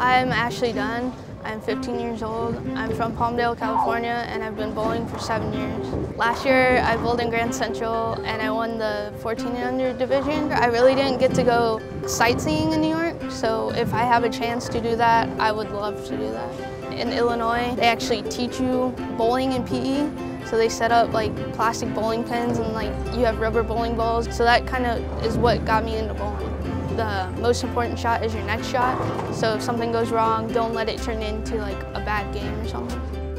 I'm Ashley Dunn. I'm 15 years old. I'm from Palmdale, California, and I've been bowling for seven years. Last year, I bowled in Grand Central, and I won the 14 and under division. I really didn't get to go sightseeing in New York, so if I have a chance to do that, I would love to do that. In Illinois, they actually teach you bowling in PE, so they set up like plastic bowling pins and like you have rubber bowling balls. So that kind of is what got me into bowling the most important shot is your next shot. So if something goes wrong, don't let it turn into like a bad game or something.